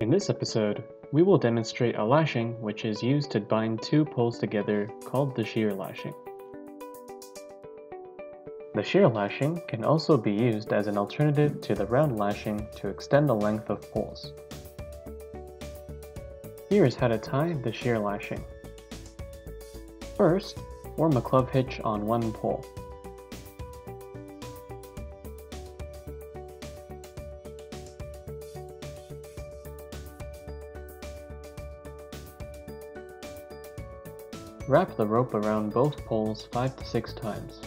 In this episode, we will demonstrate a lashing which is used to bind two poles together called the shear lashing. The shear lashing can also be used as an alternative to the round lashing to extend the length of poles. Here is how to tie the shear lashing. First, form a clove hitch on one pole. Wrap the rope around both poles 5 to 6 times.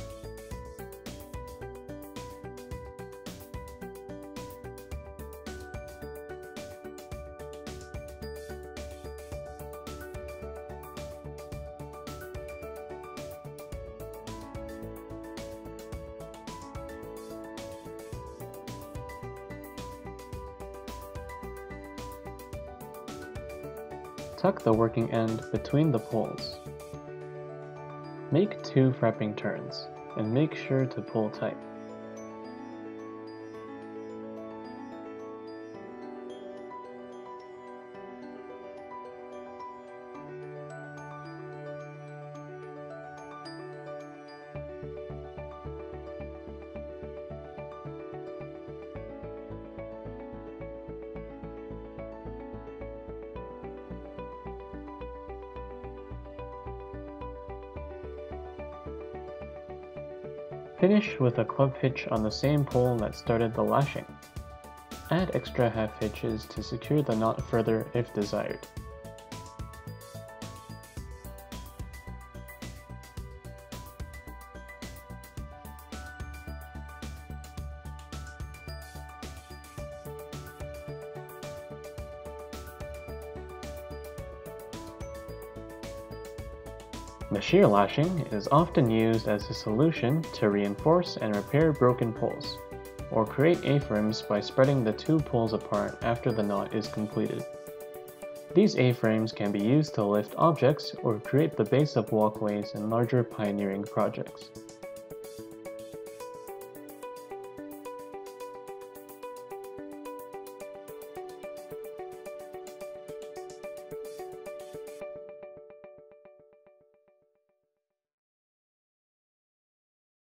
Tuck the working end between the poles. Make two frapping turns, and make sure to pull tight. Finish with a clove hitch on the same pole that started the lashing. Add extra half hitches to secure the knot further if desired. The shear lashing is often used as a solution to reinforce and repair broken poles, or create A-frames by spreading the two poles apart after the knot is completed. These A-frames can be used to lift objects or create the base of walkways in larger pioneering projects.